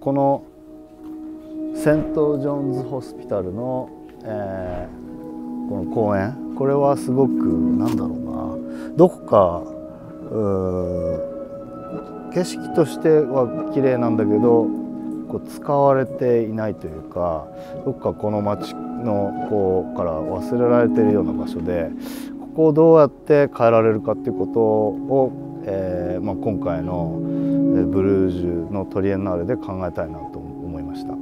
このセント・ジョーンズ・ホスピタルの、えー、この公園これはすごくなんだろうな。どこか景色としては綺麗なんだけどこう使われていないというかどっかこの町のこうから忘れられているような場所でここをどうやって変えられるかっていうことを、えーまあ、今回のブルージュのトリエンナーレで考えたいなと思いました。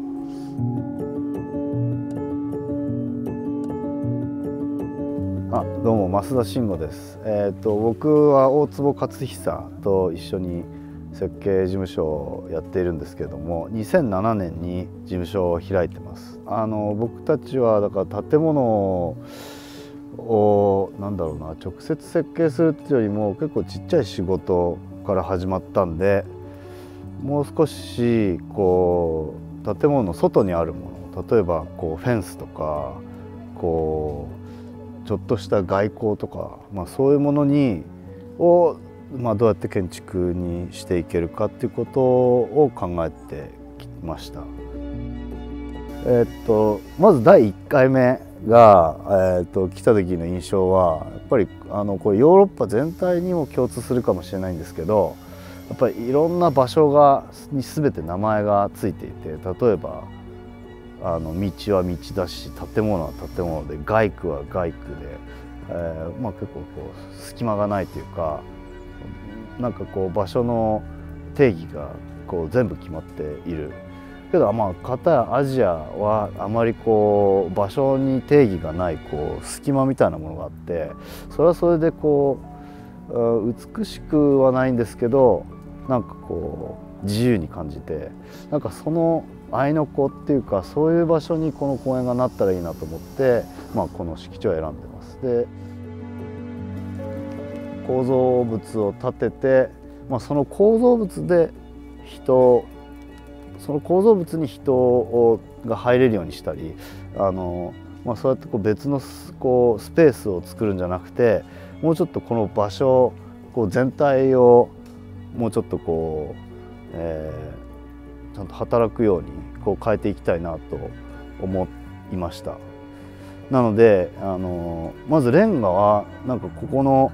あどうも増田慎吾です。えっ、ー、と僕は大坪克久と一緒に設計事務所をやっているんですけれども2007年に事務所を開いてますあの僕たちはだから建物をなんだろうな直接設計するっていうよりも結構ちっちゃい仕事から始まったんでもう少しこう建物の外にあるもの例えばこうフェンスとかこうちょっとした外交とか、まあ、そういうものにをまあ、どうやって建築にしていけるかっていうことを考えてきました。え、っとまず第1回目が、えー、っと来た時の印象はやっぱりあのこれヨーロッパ全体にも共通するかもしれないんですけどやっぱりいろんな場所がに全て名前が付いていて例えばあの道は道だし建物は建物で外区は外区で、えーまあ、結構こう隙間がないというかなんかこう場所の定義がこう全部決まっているけどまあ片やアジアはあまりこう場所に定義がないこう隙間みたいなものがあってそれはそれでこう美しくはないんですけどなんかこう自由に感じてなんかその合いの子っていうかそういう場所にこの公園がなったらいいなと思って、まあ、この敷地を選んでます。で構造物を立てて、まあ、その構造物で人その構造物に人をが入れるようにしたりあの、まあ、そうやってこう別のこうスペースを作るんじゃなくてもうちょっとこの場所こう全体をもうちょっとこう、えー、ちゃんと働くようにこう変えていきたいなと思いました。なのであのまずレンガはなんかここの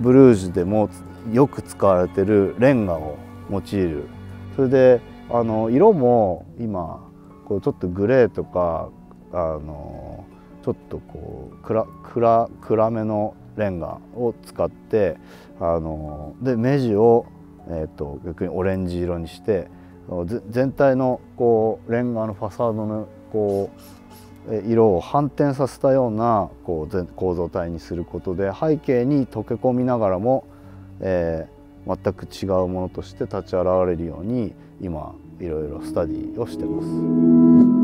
ブルージュでもよく使われてるレンガを用いるそれであの色も今こうちょっとグレーとかあのちょっとこう暗暗暗めのレンガを使ってあので目地を、えーと、逆にオレンジ色にして全体のこうレンガのファサードのこう色を反転させたようなこう構造体にすることで背景に溶け込みながらも、えー、全く違うものとして立ち現れるように今いろいろスタディをしてます。